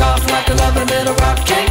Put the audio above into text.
off like a love little a rock.